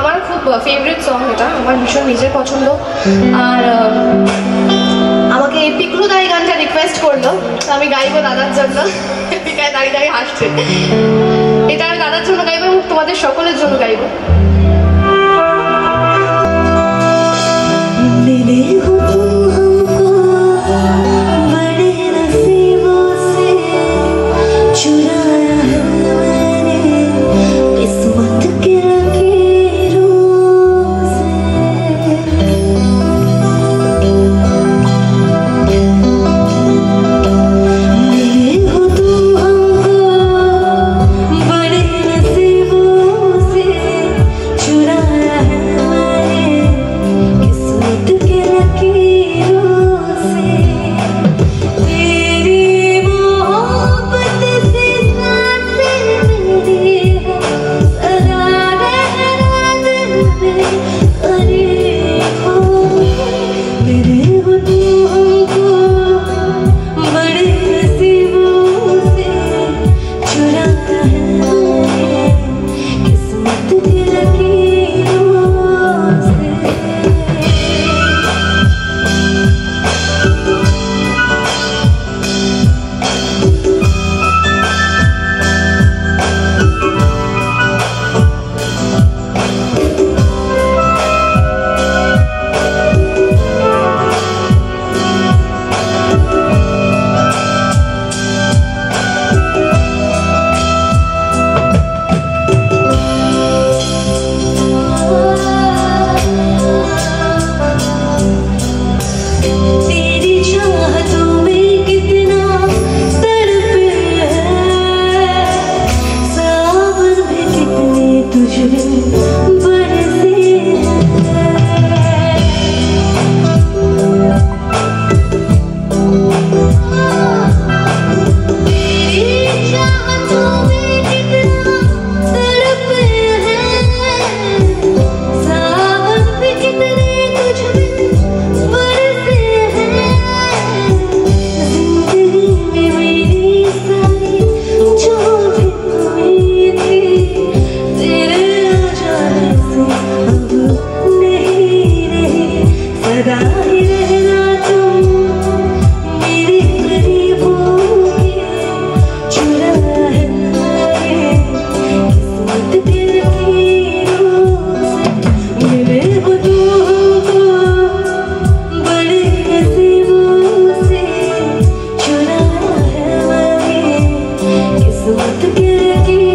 আমার খুব favourite song এটা, আমার ভীষণ নিজের পছন্দ। আর আমাকে পিকলু দাই গানটা রিকোয়েস্ট করল আমি গাইবো দাদার জন্য। পিকায় দাঁড়িয়ে দাঁড়িয়ে হাসছে। এটা দাদার জন্য গাইবো এবং তোমাদের সকলের জন্য গাইবো। 不 So look at beauty